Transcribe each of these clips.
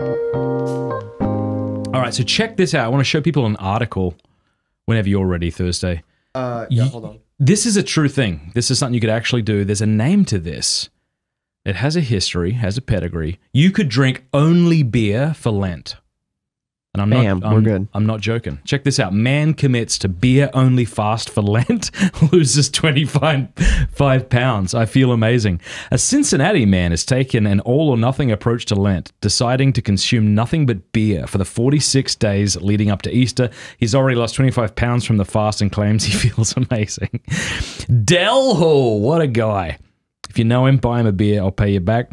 All right, so check this out. I want to show people an article whenever you're ready, Thursday. Uh, yeah, Ye- hold on. This is a true thing. This is something you could actually do. There's a name to this. It has a history, has a pedigree. You could drink only beer for Lent. And I'm Bam, not we're good. I'm not joking. Check this out. Man commits to beer only fast for Lent, loses 25 five pounds. I feel amazing. A Cincinnati man has taken an all or nothing approach to Lent, deciding to consume nothing but beer for the 46 days leading up to Easter. He's already lost 25 pounds from the fast and claims he feels amazing. Del Hall, what a guy. If you know him, buy him a beer. I'll pay you back.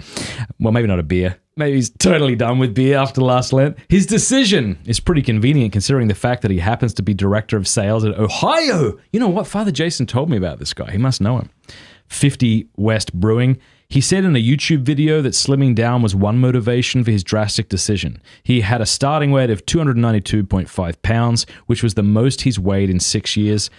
Well, maybe not a beer. Maybe he's totally done with beer after last Lent. His decision is pretty convenient considering the fact that he happens to be director of sales at Ohio. You know what? Father Jason told me about this guy. He must know him. 50 West Brewing. He said in a YouTube video that slimming down was one motivation for his drastic decision. He had a starting weight of 292.5 pounds, which was the most he's weighed in six years.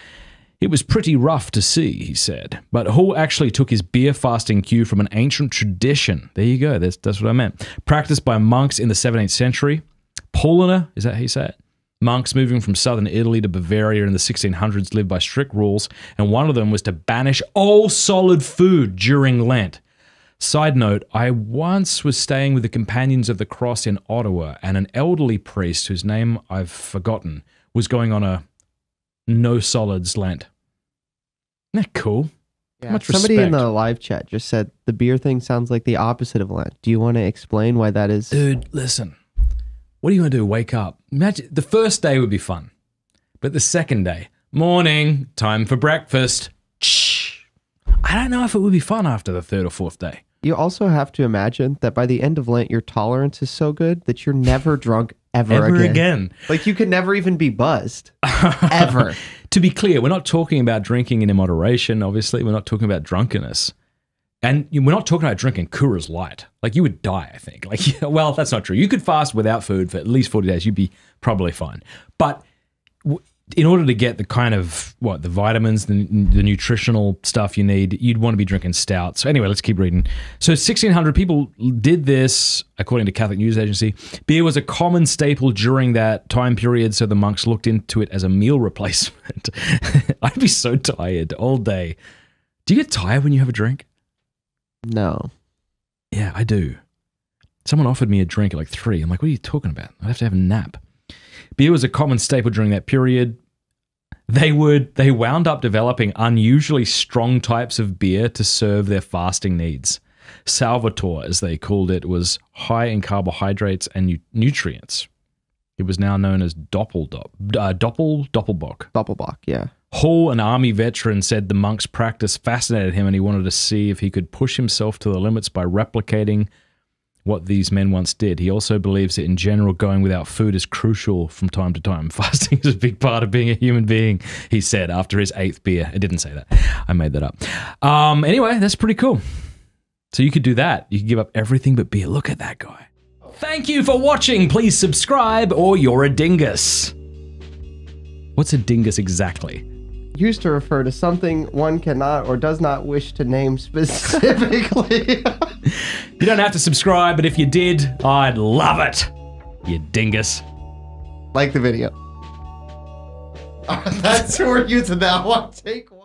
It was pretty rough to see, he said. But Hall actually took his beer fasting cue from an ancient tradition. There you go, that's, that's what I meant. Practiced by monks in the 17th century. Paulaner, is that how you say it? Monks moving from southern Italy to Bavaria in the 1600s lived by strict rules, and one of them was to banish all solid food during Lent. Side note, I once was staying with the Companions of the Cross in Ottawa, and an elderly priest whose name I've forgotten was going on a no solids Lent. Isn't that cool? Yeah, Much somebody in the live chat just said the beer thing sounds like the opposite of Lent. Do you want to explain why that is? Dude, listen. What do you want to do? Wake up. Imagine the first day would be fun, but the second day, morning, time for breakfast. Shh. I don't know if it would be fun after the third or fourth day. You also have to imagine that by the end of Lent, your tolerance is so good that you're never drunk ever, Ever again. again. Like you could never even be buzzed. Ever. To be clear, we're not talking about drinking in moderation, obviously. We're not talking about drunkenness. And we're not talking about drinking Coors Light. Like, you would die, I think. Like, well, that's not true. You could fast without food for at least 40 days. You'd be probably fine. But in order to get the kind of, what, the vitamins, the, the nutritional stuff you need, you'd want to be drinking stout. So anyway, let's keep reading. So 1,600 people did this, according to Catholic News Agency. Beer was a common staple during that time period, so the monks looked into it as a meal replacement. I'd be so tired all day. Do you get tired when you have a drink? No. Yeah, I do. Someone offered me a drink at like three. I'm like, what are you talking about? I'd have to have a nap. Beer was a common staple during that period. They would they wound up developing unusually strong types of beer to serve their fasting needs. Salvator, as they called it, was high in carbohydrates and nu- nutrients. It was now known as Doppeldop, uh, Doppel Doppelbock. Doppelbock, yeah. Hall, an army veteran, said the monk's practice fascinated him and he wanted to see if he could push himself to the limits by replicating what these men once did. He also believes that in general, going without food is crucial from time to time. Fasting is a big part of being a human being, he said after his eighth beer. It didn't say that. I made that up. Um, anyway, that's pretty cool. So you could do that. You could give up everything but beer. Look at that guy. Thank you for watching. Please subscribe or you're a dingus. What's a dingus exactly? Used to refer to something one cannot or does not wish to name specifically. You don't have to subscribe, but if you did, I'd love it. You dingus. like the video. That's who we're using that one. Take one.